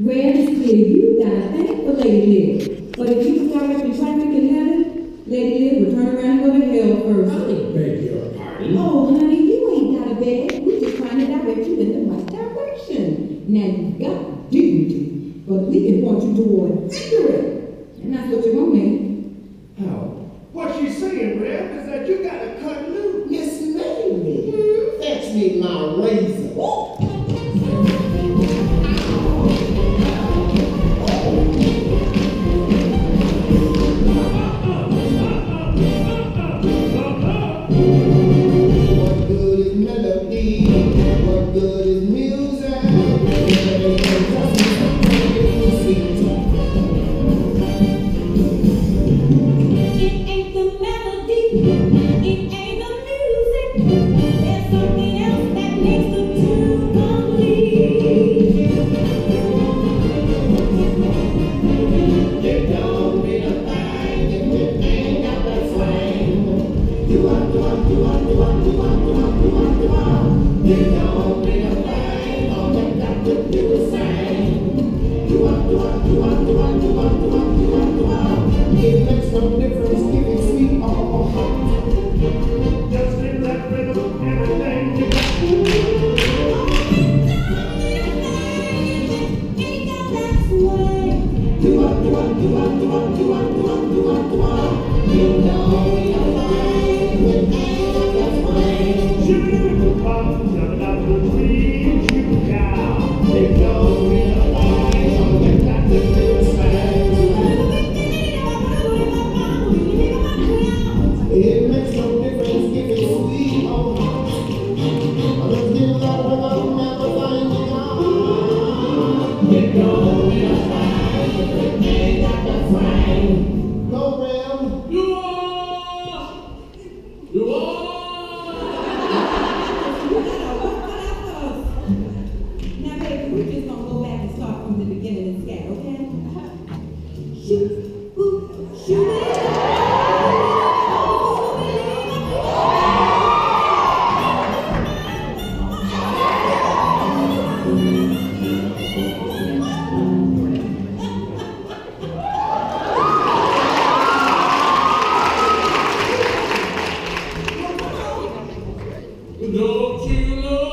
Well, it's clear you gotta thank for Lady Liv. But if you was directing traffic in heaven, Lady Liv will turn around and go to hell first. I beg your pardon. Oh, honey, you ain't got a bed. We're just trying to direct you in the right direction. Now you've got dignity, but we can point you toward victory. And that's what you want, man. How? What she's saying, Rev, is that you gotta cut loose. Is everything you we're gonna go back and start from the beginning and scat, okay? Shoot, boop, shoot it. Don't you know?